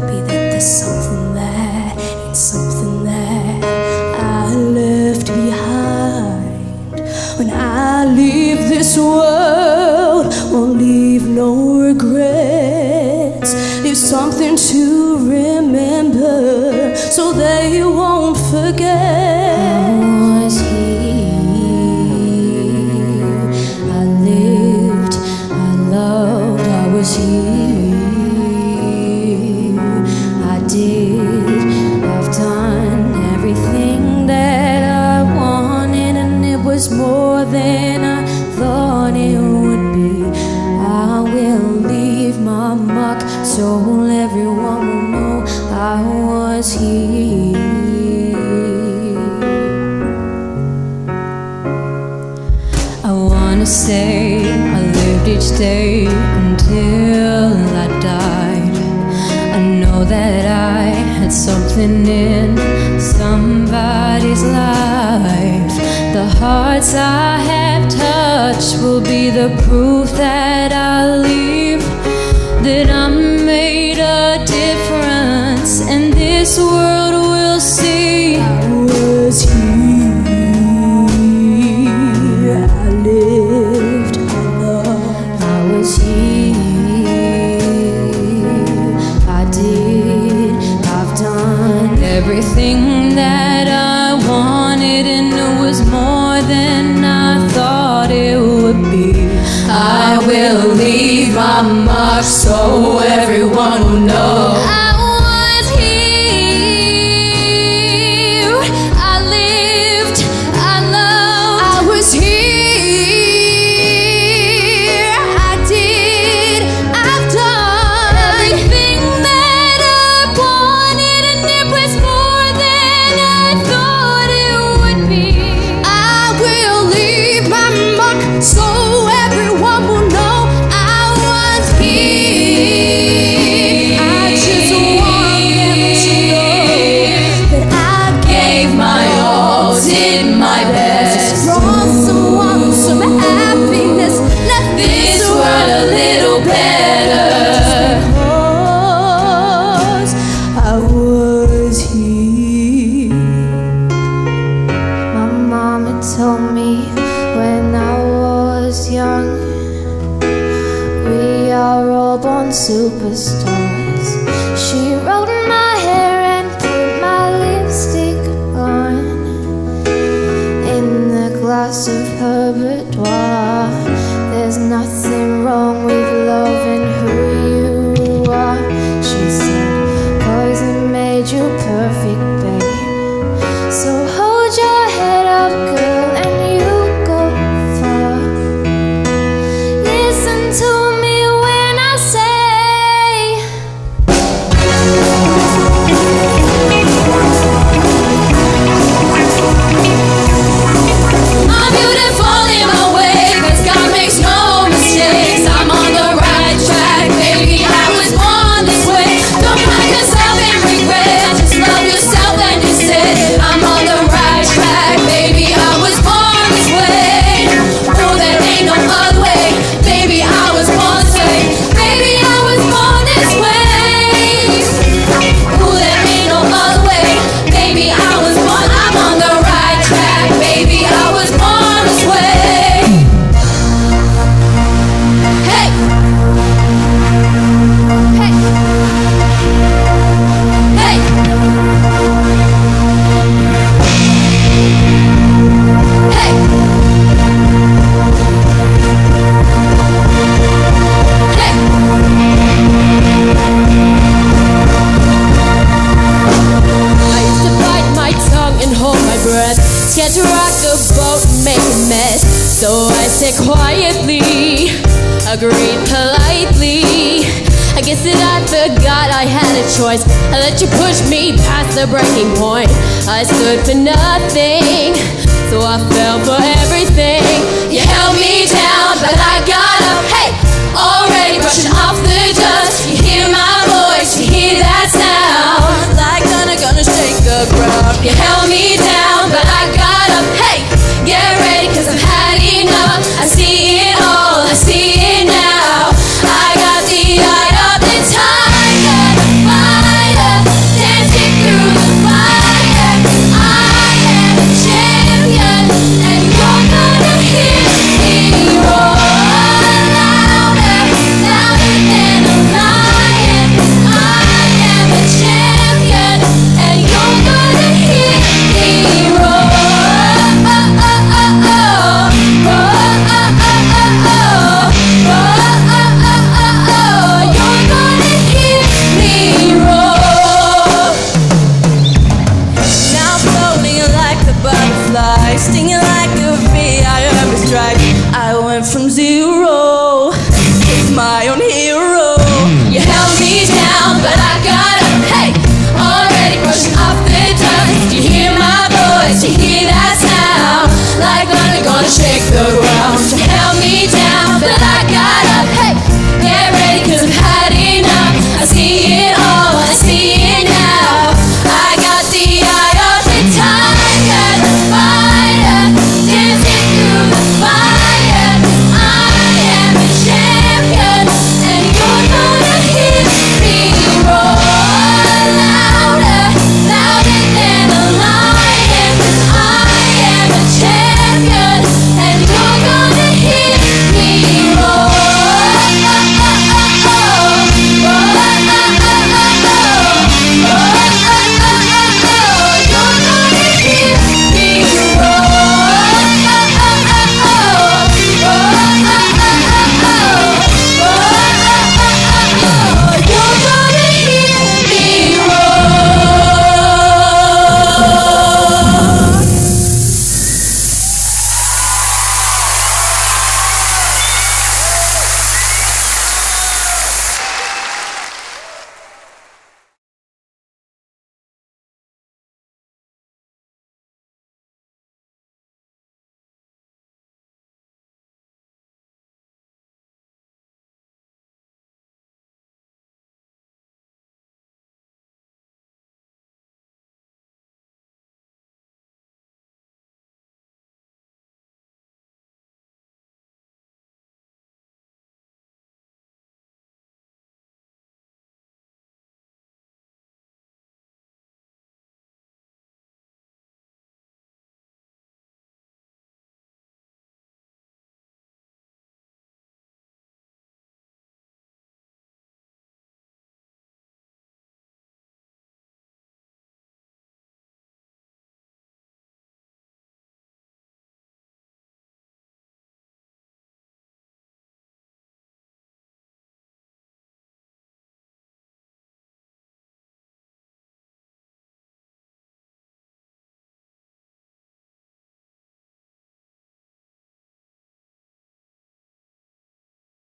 happy that there's something there, it's something there I left behind. When I leave this world, won't leave no regrets. Leave something to remember so they won't forget. I wanna say I lived each day until I died. I know that I had something in somebody's life. The hearts I have touched will be the proof that I leave that I'm made a difference this world will see I was here. I lived, I loved, I was here. I did, I've done everything that I wanted, and it was more than I thought it would be. I will leave. superstars. She wrote God, I had a choice. I let you push me past the breaking point. I stood for nothing, so I fell for everything. You held me down, but I got up. Hey, already brushing off the dust.